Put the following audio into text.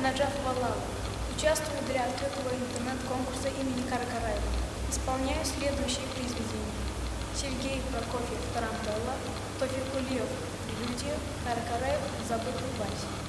Наджаф Валал. Участвую для открытого интернет-конкурса имени Каракараева. Исполняю следующие произведения. Сергей Прокофьев Тарантелла, Тофик Кулиев Прелюдия, Каракараев Забытый вальс.